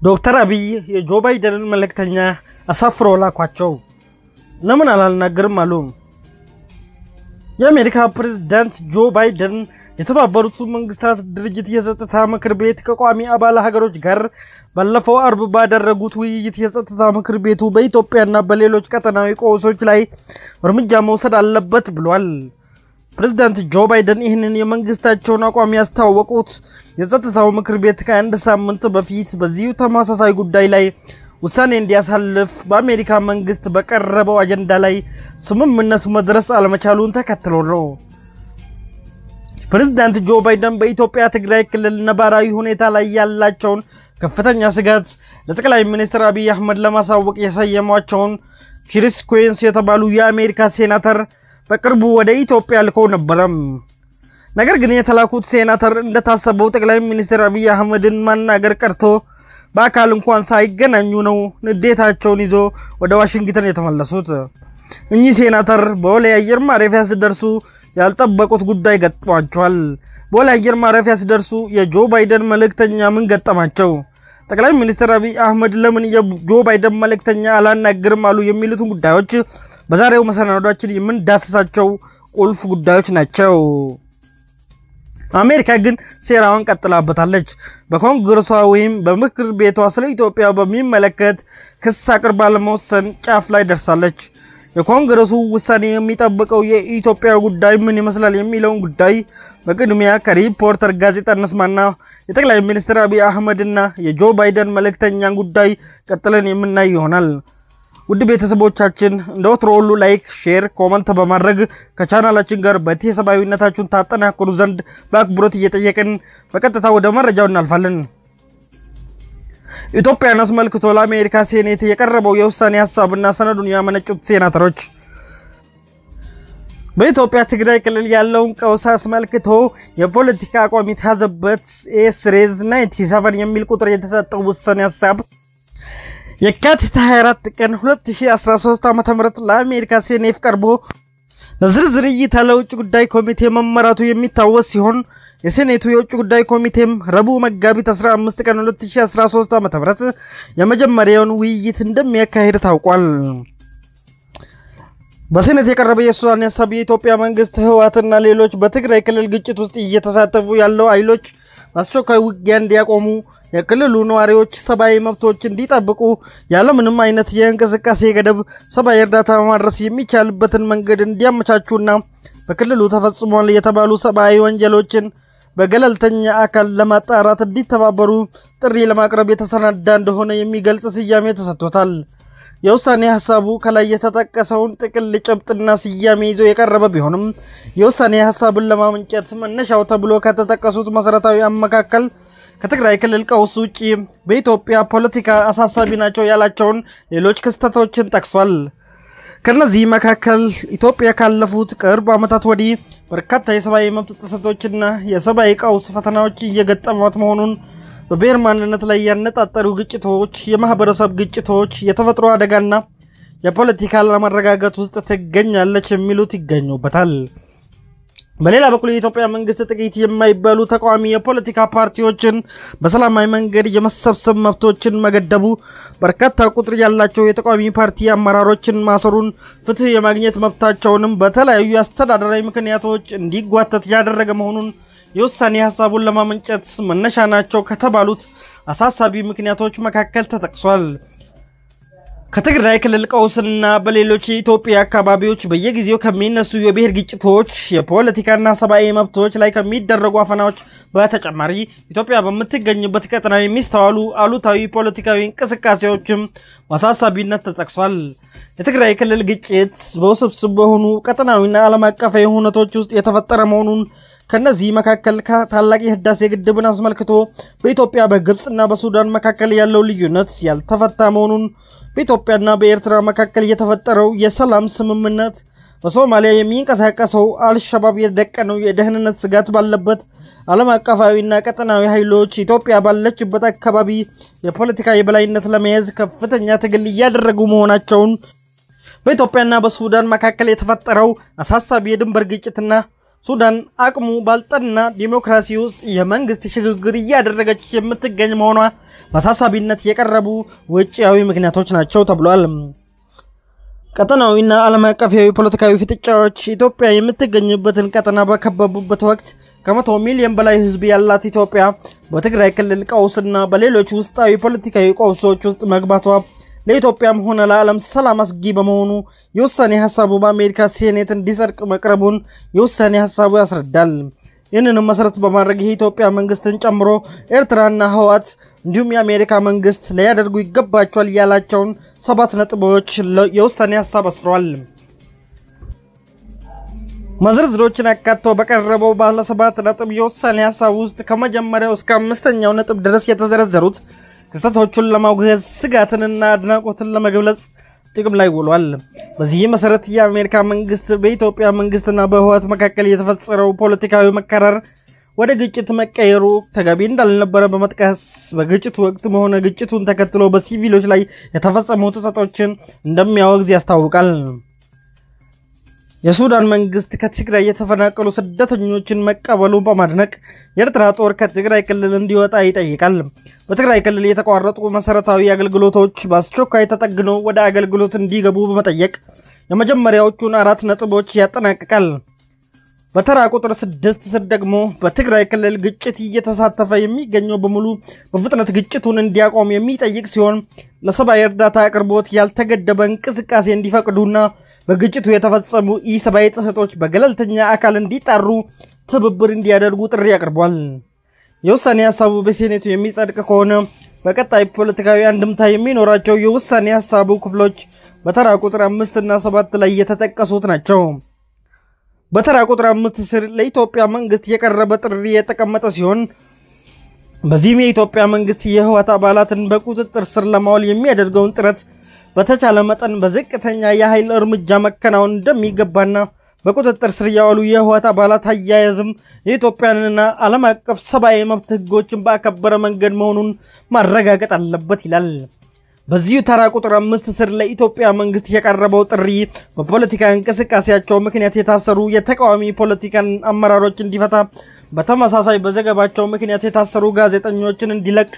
ዶክተር አብይ የጆ ባይደንን መልእክተኛ አሳፍሮ ላኳቸው። ለምን አላልናገርም አሉ። የአሜሪካ ፕሬዝዳንት ጆ ባይደን የተባበሩት መንግስታት ድርጅት የጸጥታ ምክር ቤት ከቋሚ አባል ሀገሮች ጋር ባለፈው አርብ ባደረጉት ውይይት የጸጥታ ምክር ቤቱ በኢትዮጵያና በሌሎች ቀጠናዊ ቀውሶች ላይ እርምጃ መውሰድ አለበት ብሏል። ፕሬዝዳንት ጆ ባይደን ይህንን የመንግስታቸውን አቋም ያስታወቁት የጸጥታው ምክር ቤት ከአንድ ሳምንት በፊት በዚሁ ተመሳሳይ ጉዳይ ላይ ውሳኔ እንዲያሳልፍ በአሜሪካ መንግስት በቀረበው አጀንዳ ላይ ስምምነቱ መድረስ አለመቻሉን ተከትሎ ነው። ፕሬዝዳንት ጆ ባይደን በኢትዮጵያ ትግራይ ክልል ነባራዊ ሁኔታ ላይ ያላቸውን ከፍተኛ ስጋት ለጠቅላይ ሚኒስትር አብይ አህመድ ለማሳወቅ የሰየሟቸውን ክሪስ ኩንስ የተባሉ የአሜሪካ ሴናተር በቅርቡ ወደ ኢትዮጵያ ልከው ነበረም። ነገር ግን የተላኩት ሴናተር እንደታሰበው ጠቅላይ ሚኒስትር አብይ አህመድን ማናገር ቀርቶ በአካል እንኳን ሳይገናኙ ነው ንዴታቸውን ይዞ ወደ ዋሽንግተን የተመለሱት። እኚህ ሴናተር በቦሌ አየር ማረፊያ ሲደርሱ ያልጠበቁት ጉዳይ ገጥሟቸዋል። ቦሌ አየር ማረፊያ ሲደርሱ የጆ ባይደን መልእክተኛ ምን ገጠማቸው? ጠቅላይ ሚኒስትር አብይ አህመድ ለምን የጆ ባይደን መልእክተኛ አላናግርም አሉ? የሚሉትን ጉዳዮች በዛሬው መሰናዷችን የምንዳስሳቸው ቁልፍ ጉዳዮች ናቸው። አሜሪካ ግን ሴራዋን ቀጥላበታለች። በኮንግረሷ ወይም በምክር ቤቷ ስለ ኢትዮጵያ በሚመለከት ክስ አቅርባ ለመወሰን ጫፍ ላይ ደርሳለች። የኮንግረሱ ውሳኔ የሚጠብቀው የኢትዮጵያ ጉዳይ ምን ይመስላል የሚለውን ጉዳይ በቅድሚያ ከሪፖርተር ጋዜጣ እንስማና የጠቅላይ ሚኒስትር አብይ አህመድና የጆ ባይደን መልእክተኛን ጉዳይ ቀጥለን የምናይ ይሆናል። ውድ ቤተሰቦቻችን እንደ ወትሮ ሁሉ like፣ share፣ comment በማድረግ ከቻናላችን ጋር ቤተሰባዊነታችሁን ታጠናክሩ ዘንድ በአክብሮት እየጠየቅን በቀጥታ ወደ መረጃው እናልፋለን። ኢትዮጵያን አስመልክቶ ለአሜሪካ ሴኔት የቀረበው የውሳኔ ሀሳብና ሰነዱን ያመነጩት ሴናተሮች በኢትዮጵያ ትግራይ ክልል ያለውን ቀውስ አስመልክቶ የፖለቲካ አቋም የተያዘበት S.Res 97 የሚል ቁጥር የተሰጠው ውሳኔ ሀሳብ የካቲት 24 ቀን 2013 ዓ ም ለአሜሪካ ሴኔት ቀርቦ ለዝርዝር እይታ ለውጭ ጉዳይ ኮሚቴ መመራቱ የሚታወስ ሲሆን የሴኔቱ የውጭ ጉዳይ ኮሚቴም ረቡዕ መጋቢት 15 ቀን 2013 ዓ ም የመጀመሪያውን ውይይት እንደሚያካሄድ ታውቋል። በሴኔት የቀረበ የውሳኔ ሀሳብ የኢትዮጵያ መንግስት ህወሓትና ሌሎች በትግራይ ክልል ግጭት ውስጥ እየተሳተፉ ያለው ኃይሎች በአስቸኳይ ውጊያ እንዲያቆሙ፣ የክልሉ ነዋሪዎች ሰብአዊ መብቶች እንዲጠብቁ፣ ያለምንም አይነት የእንቅስቃሴ ገደብ ሰብአዊ እርዳታ ማድረስ የሚቻልበትን መንገድ እንዲያመቻቹና በክልሉ ተፈጽሟል የተባሉ ሰብአዊ ወንጀሎችን በገለልተኛ አካል ለማጣራት እንዲተባበሩ ጥሪ ለማቅረብ የተሰናዳ እንደሆነ የሚገልጽ ስያሜ ተሰጥቶታል። የውሳኔ ሀሳቡ ከላይ የተጠቀሰውን ጥቅል ጭብጥና ስያሜ ይዞ የቀረበ ቢሆንም የውሳኔ ሀሳቡን ለማመንጨት መነሻው ተብሎ ከተጠቀሱት መሰረታዊ መካከል ከትግራይ ክልል ቀውስ ውጭ በኢትዮጵያ ፖለቲካ አሳሳቢ ናቸው ያላቸውን ሌሎች ክስተቶችን ጠቅሷል። ከነዚህ መካከል ኢትዮጵያ ካለፉት ቅርብ ዓመታት ወዲህ በርካታ የሰብአዊ መብት ጥሰቶችና የሰብአዊ ቀውስ ፈተናዎች እየገጠሟት መሆኑን በብሔር ማንነት ላይ ያነጣጠሩ ግጭቶች፣ የማህበረሰብ ግጭቶች፣ የተፈጥሮ አደጋና የፖለቲካ አለመረጋጋት ውስጥ ትገኛለች የሚሉት ይገኙበታል። በሌላ በኩል የኢትዮጵያ መንግስት ጥቂት የማይባሉ ተቃዋሚ የፖለቲካ ፓርቲዎችን በሰላማዊ መንገድ የመሰብሰብ መብቶችን መገደቡ፣ በርካታ ቁጥር ያላቸው የተቃዋሚ ፓርቲ አመራሮችን ማሰሩን፣ ፍትህ የማግኘት መብታቸውንም በተለያዩ አስተዳደራዊ ምክንያቶች እንዲጓተት ያደረገ መሆኑን የውሳኔ ሀሳቡን ለማመንጨት መነሻ ናቸው ከተባሉት አሳሳቢ ምክንያቶች መካከል ተጠቅሷል። ከትግራይ ክልል ቀውስና በሌሎች የኢትዮጵያ አካባቢዎች በየጊዜው ከሚነሱ የብሔር ግጭቶች፣ የፖለቲካና ሰብአዊ መብቶች ላይ ከሚደረጉ አፈናዎች በተጨማሪ ኢትዮጵያ በምትገኝበት ቀጠና የሚስተዋሉ አሉታዊ ፖለቲካዊ እንቅስቃሴዎችም በአሳሳቢነት ተጠቅሷል። የትግራይ ክልል ግጭት በውስብስብ በሆኑ ቀጠናዊና ዓለም አቀፋዊ ሁነቶች ውስጥ የተፈጠረ መሆኑን ከነዚህ መካከል ታላቅ የህዳሴ ግድብን አስመልክቶ በኢትዮጵያ በግብፅና በሱዳን መካከል ያለው ልዩነት ያልተፈታ መሆኑን በኢትዮጵያና በኤርትራ መካከል የተፈጠረው የሰላም ስምምነት በሶማሊያ የሚንቀሳቀሰው አልሸባብ የደቀነው የደህንነት ስጋት ባለበት ዓለም አቀፋዊና ቀጠናዊ ኃይሎች ኢትዮጵያ ባለችበት አካባቢ የፖለቲካ የበላይነት ለመያዝ ከፍተኛ ትግል እያደረጉ መሆናቸውን በኢትዮጵያና በሱዳን መካከል የተፈጠረው አሳሳቢ የድንበር ግጭትና ሱዳን አቅሙ ባልጠና ዲሞክራሲ ውስጥ የመንግስት ሽግግር እያደረገች የምትገኝ መሆኗ በአሳሳቢነት የቀረቡ ውጭያዊ ምክንያቶች ናቸው ተብሏል። ቀጠናዊና ዓለም አቀፋዊ ፖለቲካዊ ፍጥጫዎች ኢትዮጵያ የምትገኝበትን ቀጠና በከበቡበት ወቅት ከመቶ ሚሊዮን በላይ ሕዝብ ያላት ኢትዮጵያ በትግራይ ክልል ቀውስና በሌሎች ውስጣዊ ፖለቲካዊ ቀውሶች ውስጥ መግባቷ ለኢትዮጵያም ሆነ ለዓለም ሰላም አስጊ በመሆኑ የውሳኔ ሀሳቡ በአሜሪካ ሴኔት እንዲጸድቅ መቅረቡን የውሳኔ ሀሳቡ ያስረዳል። ይህንንም መሰረት በማድረግ የኢትዮጵያ መንግስትን ጨምሮ ኤርትራና ህወሓት እንዲሁም የአሜሪካ መንግስት ሊያደርጉ ይገባቸዋል ያላቸውን ሰባት ነጥቦች የውሳኔ ሀሳብ አስፍሯል። መዝርዝሮችን አካቶ በቀረበው ባለ ሰባት ነጥብ የውሳኔ ሀሳብ ውስጥ ከመጀመሪያው እስከ አምስተኛው ነጥብ ድረስ የተዘረዘሩት ክስተቶቹን ለማውገዝ ስጋትንና አድናቆትን ለመግለጽ ጥቅም ላይ ውሏል። በዚህ መሰረት የአሜሪካ መንግስት በኢትዮጵያ መንግስትና በህወሓት መካከል የተፈጠረው ፖለቲካዊ መካረር ወደ ግጭት መቀየሩ ተገቢ እንዳልነበረ በመጥቀስ በግጭቱ ወቅትም ሆነ ግጭቱን ተከትሎ በሲቪሎች ላይ የተፈጸሙ ጥሰቶችን እንደሚያወግዝ ያስታውቃል። የሱዳን መንግስት ከትግራይ የተፈናቀሉ ስደተኞችን መቀበሉ በማድነቅ የኤርትራ ጦር ከትግራይ ክልል እንዲወጣ ይጠይቃል። በትግራይ ክልል የተቋረጡ መሰረታዊ አገልግሎቶች በአስቸኳይ ተጠግነው ወደ አገልግሎት እንዲገቡ በመጠየቅ የመጀመሪያዎቹን አራት ነጥቦች ያጠናቅቃል። በተራ ቁጥር ስድስት ስር ደግሞ በትግራይ ክልል ግጭት እየተሳተፈ የሚገኘው በሙሉ በፍጥነት ግጭቱን እንዲያቆም የሚጠይቅ ሲሆን ለሰብአዊ እርዳታ አቅርቦት ያልተገደበ እንቅስቃሴ እንዲፈቅዱና በግጭቱ የተፈጸሙ ኢሰብአዊ ጥሰቶች በገለልተኛ አካል እንዲጣሩ ትብብር እንዲያደርጉ ጥሪ አቅርቧል። የውሳኔ ሀሳቡ በሴኔቱ የሚጸድቅ ከሆነ በቀጣይ ፖለቲካዊ አንድምታ የሚኖራቸው የውሳኔ ሀሳቡ ክፍሎች በተራ ቁጥር አምስት እና ሰባት ላይ የተጠቀሱት ናቸው። በተራ ቁጥር አምስት ስር ለኢትዮጵያ መንግስት የቀረበ ጥሪ የተቀመጠ ሲሆን በዚህም የኢትዮጵያ መንግስት የህወሓት አባላትን በቁጥጥር ስር ለማዋል የሚያደርገውን ጥረት በተቻለ መጠን በዝቅተኛ የኃይል እርምጃ መከናወን እንደሚገባና በቁጥጥር ስር ያዋሉ የህወሓት አባላት አያያዝም የኢትዮጵያንና ዓለም አቀፍ ሰብአዊ መብት ህጎችን ባከበረ መንገድ መሆኑን ማረጋገጥ አለበት ይላል። በዚሁ ተራ ቁጥር አምስት ስር ለኢትዮጵያ መንግስት የቀረበው ጥሪ በፖለቲካ እንቅስቃሴያቸው ምክንያት የታሰሩ የተቃዋሚ ፖለቲካን አመራሮች እንዲፈታ፣ በተመሳሳይ በዘገባቸው ምክንያት የታሰሩ ጋዜጠኞችን እንዲለቅ፣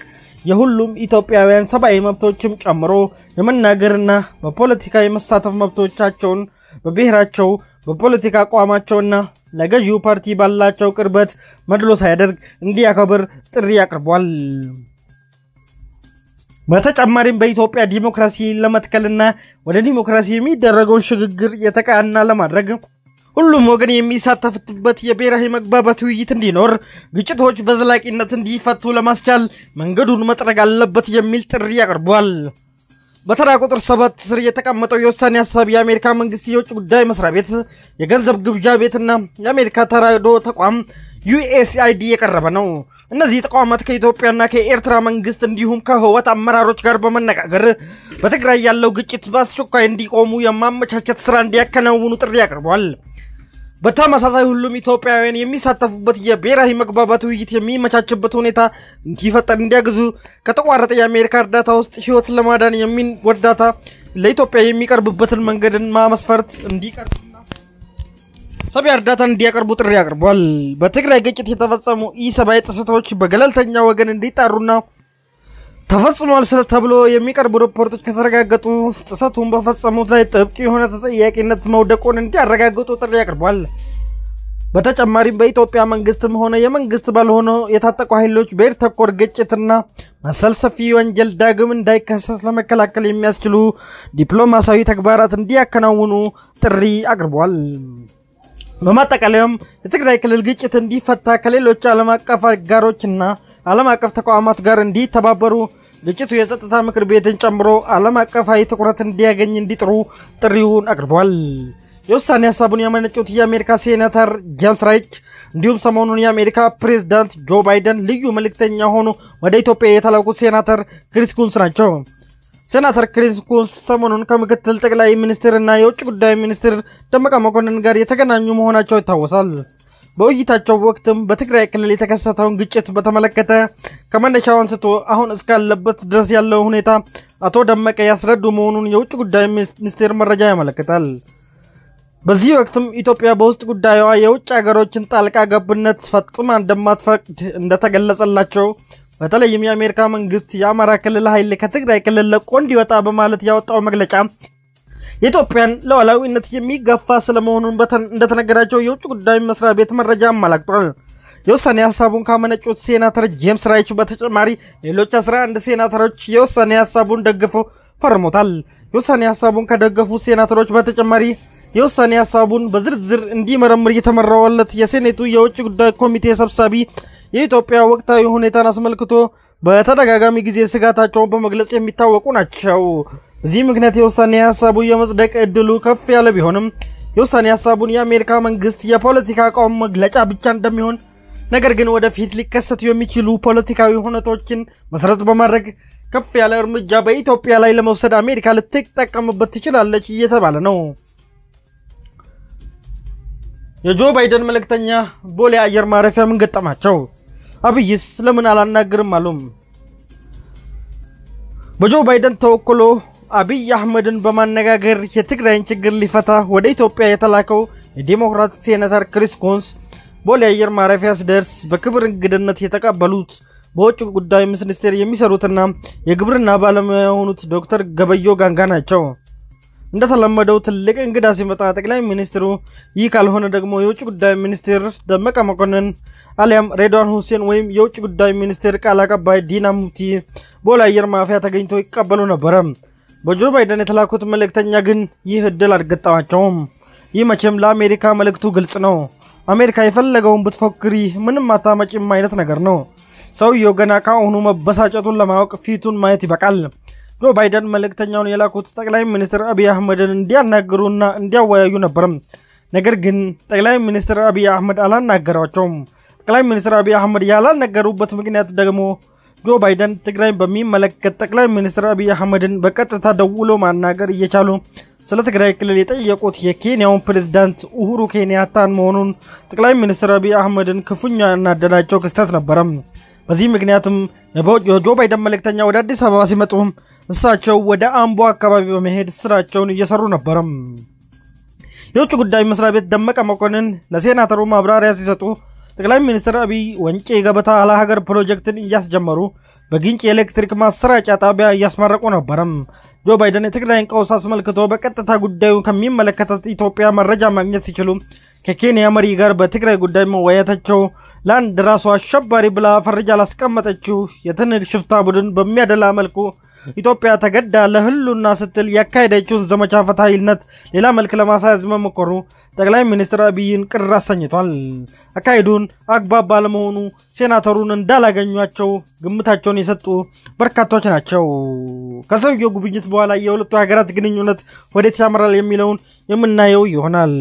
የሁሉም ኢትዮጵያውያን ሰብአዊ መብቶችም ጨምሮ የመናገርና በፖለቲካ የመሳተፍ መብቶቻቸውን በብሔራቸው በፖለቲካ አቋማቸውና ለገዢው ፓርቲ ባላቸው ቅርበት መድሎ ሳያደርግ እንዲያከብር ጥሪ አቅርቧል። በተጨማሪም በኢትዮጵያ ዲሞክራሲ ለመትከልና ወደ ዲሞክራሲ የሚደረገውን ሽግግር የተቃና ለማድረግ ሁሉም ወገን የሚሳተፍበት የብሔራዊ መግባባት ውይይት እንዲኖር፣ ግጭቶች በዘላቂነት እንዲፈቱ ለማስቻል መንገዱን መጥረግ አለበት የሚል ጥሪ አቅርቧል። በተራ ቁጥር ሰባት ስር የተቀመጠው የውሳኔ ሀሳብ የአሜሪካ መንግስት የውጭ ጉዳይ መስሪያ ቤት፣ የገንዘብ ግምጃ ቤትና የአሜሪካ ተራድኦ ተቋም ዩኤስአይዲ የቀረበ ነው። እነዚህ ተቋማት ከኢትዮጵያና ከኤርትራ መንግስት እንዲሁም ከህወሓት አመራሮች ጋር በመነጋገር በትግራይ ያለው ግጭት በአስቸኳይ እንዲቆሙ የማመቻቸት ስራ እንዲያከናውኑ ጥሪ አቅርቧል። በተመሳሳይ ሁሉም ኢትዮጵያውያን የሚሳተፉበት የብሔራዊ መግባባት ውይይት የሚመቻችበት ሁኔታ እንዲፈጠር እንዲያግዙ ከተቋረጠ የአሜሪካ እርዳታ ውስጥ ህይወት ለማዳን የሚን እርዳታ ለኢትዮጵያ የሚቀርብበትን መንገድን ማመስፈርት እንዲቀርብና ሰብአዊ እርዳታ እንዲያቀርቡ ጥሪ አቅርቧል። በትግራይ ግጭት የተፈጸሙ ኢሰብአዊ ጥሰቶች በገለልተኛ ወገን እንዲጣሩና ተፈጽሟል ተብሎ የሚቀርቡ ሪፖርቶች ከተረጋገጡ ጥሰቱን በፈጸሙት ላይ ጥብቅ የሆነ ተጠያቂነት መውደቁን እንዲያረጋግጡ ጥሪ አቅርቧል። በተጨማሪም በኢትዮጵያ መንግስትም ሆነ የመንግስት ባልሆነ የታጠቁ ኃይሎች ብሔር ተኮር ግጭትና መሰል ሰፊ ወንጀል ዳግም እንዳይከሰስ ለመከላከል የሚያስችሉ ዲፕሎማሲያዊ ተግባራት እንዲያከናውኑ ጥሪ አቅርቧል። በማጠቃለያም የትግራይ ክልል ግጭት እንዲፈታ ከሌሎች ዓለም አቀፍ አጋሮችና ዓለም አቀፍ ተቋማት ጋር እንዲተባበሩ ግጭቱ የጸጥታ ምክር ቤትን ጨምሮ ዓለም አቀፋዊ ትኩረት እንዲያገኝ እንዲጥሩ ጥሪውን አቅርቧል። የውሳኔ ሀሳቡን ያመነጩት የአሜሪካ ሴናተር ጄምስ ራይች እንዲሁም ሰሞኑን የአሜሪካ ፕሬዝዳንት ጆ ባይደን ልዩ መልእክተኛ ሆኖ ወደ ኢትዮጵያ የተላኩት ሴናተር ክሪስ ኩንስ ናቸው። ሴናተር ክሪስ ኩንስ ሰሞኑን ከምክትል ጠቅላይ ሚኒስትር እና የውጭ ጉዳይ ሚኒስትር ደመቀ መኮንን ጋር የተገናኙ መሆናቸው ይታወሳል። በውይይታቸው ወቅትም በትግራይ ክልል የተከሰተውን ግጭት በተመለከተ ከመነሻው አንስቶ አሁን እስካለበት ድረስ ያለው ሁኔታ አቶ ደመቀ ያስረዱ መሆኑን የውጭ ጉዳይ ሚኒስቴር መረጃ ያመለክታል። በዚህ ወቅትም ኢትዮጵያ በውስጥ ጉዳዩዋ የውጭ ሀገሮችን ጣልቃ ገብነት ፈጽማ እንደማትፈቅድ እንደተገለጸላቸው በተለይም የአሜሪካ መንግስት የአማራ ክልል ኃይል ከትግራይ ክልል ለቆ እንዲወጣ በማለት ያወጣው መግለጫ የኢትዮጵያን ሉዓላዊነት የሚጋፋ ስለመሆኑን እንደተነገራቸው የውጭ ጉዳይ መስሪያ ቤት መረጃ አመላክቷል። የውሳኔ ሀሳቡን ካመነጩት ሴናተር ጄምስ ራይች በተጨማሪ ሌሎች 11 ሴናተሮች የውሳኔ ሀሳቡን ደግፈው ፈርሞታል። የውሳኔ ሀሳቡን ከደገፉት ሴናተሮች በተጨማሪ የውሳኔ ሀሳቡን በዝርዝር እንዲመረምር የተመራውለት የሴኔቱ የውጭ ጉዳይ ኮሚቴ ሰብሳቢ የኢትዮጵያ ወቅታዊ ሁኔታን አስመልክቶ በተደጋጋሚ ጊዜ ስጋታቸውን በመግለጽ የሚታወቁ ናቸው። በዚህ ምክንያት የውሳኔ ሀሳቡ የመጽደቅ እድሉ ከፍ ያለ ቢሆንም የውሳኔ ሀሳቡን የአሜሪካ መንግስት የፖለቲካ አቋም መግለጫ ብቻ እንደሚሆን ነገር ግን ወደፊት ሊከሰቱ የሚችሉ ፖለቲካዊ ሁነቶችን መሰረት በማድረግ ከፍ ያለ እርምጃ በኢትዮጵያ ላይ ለመውሰድ አሜሪካ ልትጠቀምበት ትችላለች እየተባለ ነው። የጆ ባይደን መልእክተኛ ቦሌ አየር ማረፊያ ምን ገጠማቸው? አብይስ ለምን አላናግርም አሉም? በጆ ባይደን ተወክሎ አብይ አህመድን በማነጋገር የትግራይን ችግር ሊፈታ ወደ ኢትዮጵያ የተላከው የዴሞክራቲክ ሴኔተር ክሪስ ኩንስ ቦሌ አየር ማረፊያ ሲደርስ በክብር እንግድነት የተቀበሉት በውጭ ጉዳይ ሚኒስቴር የሚሰሩትና የግብርና ባለሙያ የሆኑት ዶክተር ገበዮ ጋንጋ ናቸው። እንደተለመደው ትልቅ እንግዳ ሲመጣ ጠቅላይ ሚኒስትሩ ይህ ካልሆነ ደግሞ የውጭ ጉዳይ ሚኒስቴር ደመቀ መኮንን አሊያም ሬድዋን ሁሴን ወይም የውጭ ጉዳይ ሚኒስቴር ቃል አቀባይ ዲና ሙፍቲ ቦሌ አየር ማረፊያ ተገኝተው ይቀበሉ ነበረ። በጆ ባይደን የተላኩት መልእክተኛ ግን ይህ እድል አልገጠማቸውም። ይህ መቼም ለአሜሪካ መልእክቱ ግልጽ ነው። አሜሪካ የፈለገውን ብትፎክሪ ምንም አታመጪም አይነት ነገር ነው። ሰውየው ገና ከአሁኑ መበሳጨቱን ለማወቅ ፊቱን ማየት ይበቃል። ጆ ባይደን መልእክተኛውን የላኩት ጠቅላይ ሚኒስትር አብይ አህመድን እንዲያናግሩና እንዲያወያዩ ነበርም። ነገር ግን ጠቅላይ ሚኒስትር አብይ አህመድ አላናገሯቸውም። ጠቅላይ ሚኒስትር አብይ አህመድ ያላናገሩበት ምክንያት ደግሞ ጆ ባይደን ትግራይን በሚመለከት ጠቅላይ ሚኒስትር አብይ አህመድን በቀጥታ ደውሎ ማናገር እየቻሉ ስለ ትግራይ ክልል የጠየቁት የኬንያውን ፕሬዝዳንት ኡሁሩ ኬንያታን መሆኑን ጠቅላይ ሚኒስትር አብይ አህመድን ክፉኛ ያናደዳቸው ክስተት ነበረም። በዚህ ምክንያትም የጆ ባይደን መልእክተኛ ወደ አዲስ አበባ ሲመጡ እሳቸው ወደ አምቦ አካባቢ በመሄድ ስራቸውን እየሰሩ ነበረም። የውጭ ጉዳይ መስሪያ ቤት ደመቀ መኮንን ለሴናተሩ ማብራሪያ ሲሰጡ ጠቅላይ ሚኒስትር አብይ ወንጪ ገበታ ለሀገር ፕሮጀክትን እያስጀመሩ በግንጭ የኤሌክትሪክ ማሰራጫ ጣቢያ እያስመረቁ ነበረም። ጆ ባይደን የትግራይን ቀውስ አስመልክቶ በቀጥታ ጉዳዩ ከሚመለከታት ኢትዮጵያ መረጃ ማግኘት ሲችሉ ከኬንያ መሪ ጋር በትግራይ ጉዳይ መወያየታቸው ለአንድ ራሱ አሸባሪ ብላ ፈርጃ ላስቀመጠችው የትንግ ሽፍታ ቡድን በሚያደላ መልኩ ኢትዮጵያ ተገዳ ለህሉና ስትል ያካሄደችውን ዘመቻ ፈታይነት ሌላ መልክ ለማሳያዝ መሞከሩ ጠቅላይ ሚኒስትር አብይን ቅር አሰኝቷል። አካሄዱን አግባብ ባለመሆኑ ሴናተሩን እንዳላገኟቸው ግምታቸውን የሰጡ በርካቶች ናቸው። ከሰውየው ጉብኝት በኋላ የሁለቱ ሀገራት ግንኙነት ወዴት ያመራል የሚለውን የምናየው ይሆናል።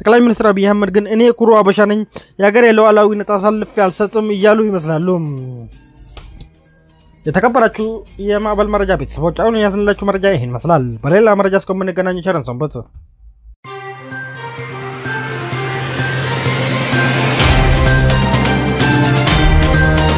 ጠቅላይ ሚኒስትር አብይ አህመድ ግን እኔ ኩሩ አበሻ ነኝ፣ የሀገር ሉዓላዊነት አሳልፌ አልሰጥም እያሉ ይመስላሉ። የተከበራችሁ የማዕበል መረጃ ቤተሰቦች አሁን ያዝንላችሁ መረጃ ይህን ይመስላል። በሌላ መረጃ እስከምንገናኝ ቸር ሰንብቱ።